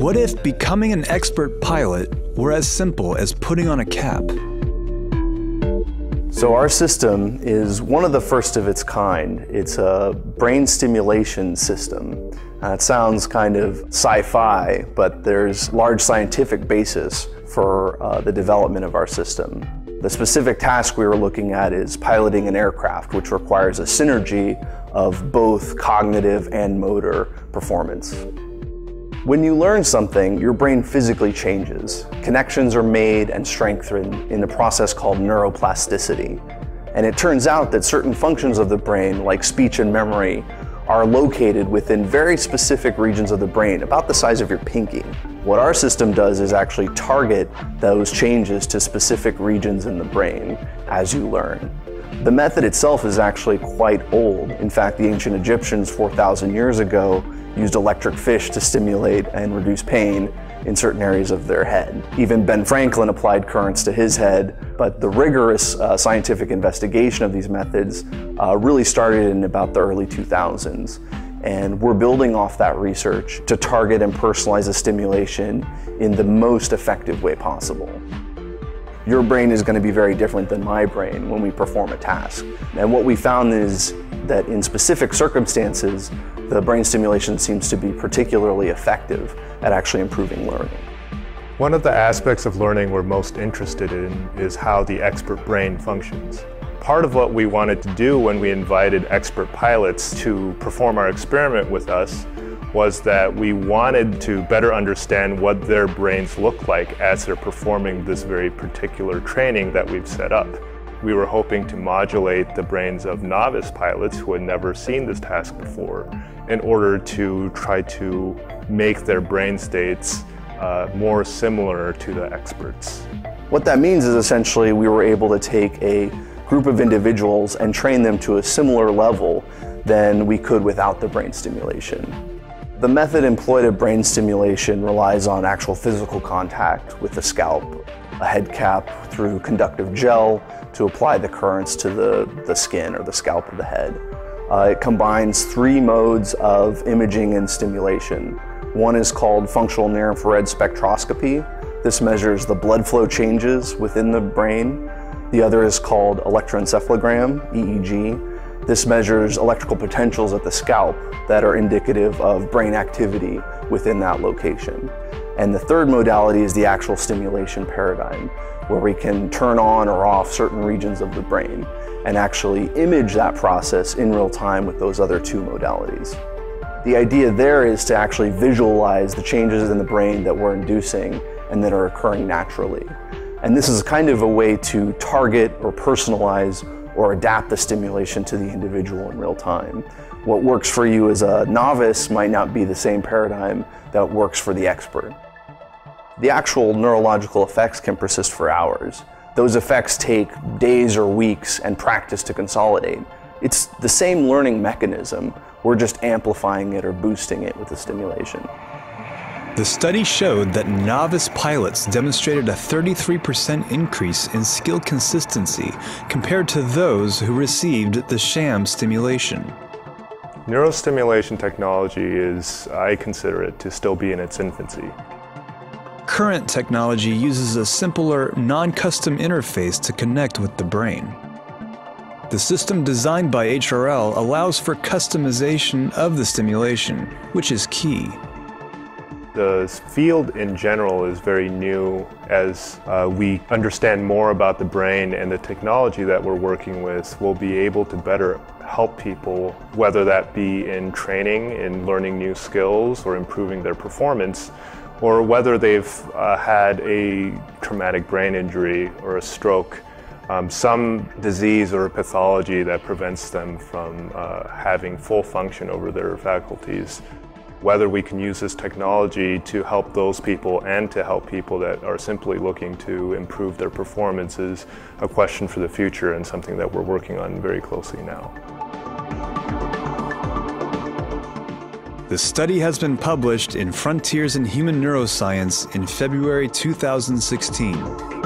What if becoming an expert pilot were as simple as putting on a cap? So our system is one of the first of its kind. It's a brain stimulation system. Uh, it sounds kind of sci-fi, but there's large scientific basis for uh, the development of our system. The specific task we were looking at is piloting an aircraft, which requires a synergy of both cognitive and motor performance. When you learn something, your brain physically changes. Connections are made and strengthened in the process called neuroplasticity. And it turns out that certain functions of the brain, like speech and memory, are located within very specific regions of the brain, about the size of your pinky. What our system does is actually target those changes to specific regions in the brain as you learn. The method itself is actually quite old. In fact, the ancient Egyptians 4,000 years ago used electric fish to stimulate and reduce pain in certain areas of their head. Even Ben Franklin applied currents to his head, but the rigorous uh, scientific investigation of these methods uh, really started in about the early 2000s. And we're building off that research to target and personalize the stimulation in the most effective way possible. Your brain is going to be very different than my brain when we perform a task. And what we found is that in specific circumstances, the brain stimulation seems to be particularly effective at actually improving learning. One of the aspects of learning we're most interested in is how the expert brain functions. Part of what we wanted to do when we invited expert pilots to perform our experiment with us was that we wanted to better understand what their brains look like as they're performing this very particular training that we've set up. We were hoping to modulate the brains of novice pilots who had never seen this task before in order to try to make their brain states uh, more similar to the experts. What that means is essentially we were able to take a group of individuals and train them to a similar level than we could without the brain stimulation. The method employed at brain stimulation relies on actual physical contact with the scalp, a head cap through conductive gel to apply the currents to the, the skin or the scalp of the head. Uh, it combines three modes of imaging and stimulation. One is called functional near infrared spectroscopy. This measures the blood flow changes within the brain. The other is called electroencephalogram, EEG. This measures electrical potentials at the scalp that are indicative of brain activity within that location. And the third modality is the actual stimulation paradigm, where we can turn on or off certain regions of the brain and actually image that process in real time with those other two modalities. The idea there is to actually visualize the changes in the brain that we're inducing and that are occurring naturally. And this is kind of a way to target or personalize or adapt the stimulation to the individual in real time. What works for you as a novice might not be the same paradigm that works for the expert. The actual neurological effects can persist for hours. Those effects take days or weeks and practice to consolidate. It's the same learning mechanism, we're just amplifying it or boosting it with the stimulation. The study showed that novice pilots demonstrated a 33% increase in skill consistency compared to those who received the sham stimulation. Neurostimulation technology is, I consider it to still be in its infancy. Current technology uses a simpler, non-custom interface to connect with the brain. The system designed by HRL allows for customization of the stimulation, which is key. The field in general is very new as uh, we understand more about the brain and the technology that we're working with we'll be able to better help people, whether that be in training, in learning new skills, or improving their performance, or whether they've uh, had a traumatic brain injury or a stroke, um, some disease or pathology that prevents them from uh, having full function over their faculties. Whether we can use this technology to help those people and to help people that are simply looking to improve their performance is a question for the future and something that we're working on very closely now. The study has been published in Frontiers in Human Neuroscience in February 2016.